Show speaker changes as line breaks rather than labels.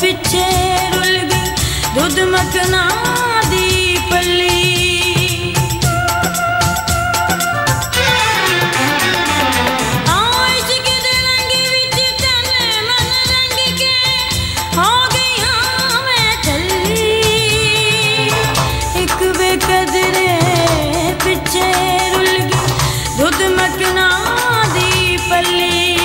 ਪਿੱਛੇ ਰੁੱਲ ਗਈ ਦੁੱਧ ਮਖਨਾ ਦੀ ਪੱਲੀ ਆਇਸ਼ਕ ਦੇ ਰੰਗ ਵਿੱਚ ਤਨ ਮਨ ਰੰਗ ਕੇ ਹੋ ਗਈ ਹਾਂ ਮੈਂ ਥੱਲੀ ਇੱਕ ਬੇਕਦਰੇ ਪਿੱਛੇ ਰੁੱਲ ਗਈ ਦੁੱਧ ਮਖਨਾ ਦੀ ਪੱਲੀ